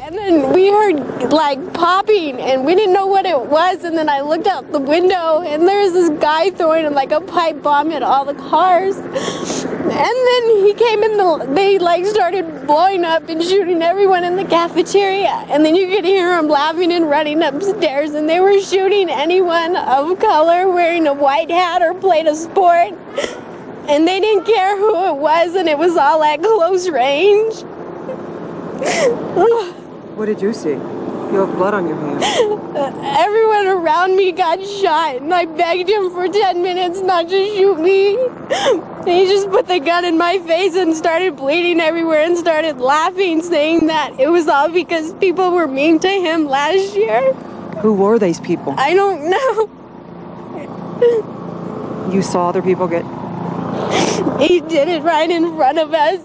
and then we heard like popping, and we didn't know what it was. And then I looked out the window, and there was this guy throwing like a pipe bomb at all the cars. And then he came in the, they like started blowing up and shooting everyone in the cafeteria. And then you could hear them laughing and running upstairs, and they were shooting anyone of color wearing a white hat or played a sport. And they didn't care who it was, and it was all at close range. What did you see? You have blood on your hands. Uh, everyone around me got shot, and I begged him for 10 minutes not to shoot me. And he just put the gun in my face and started bleeding everywhere and started laughing, saying that it was all because people were mean to him last year. Who were these people? I don't know. You saw other people get. He did it right in front of us.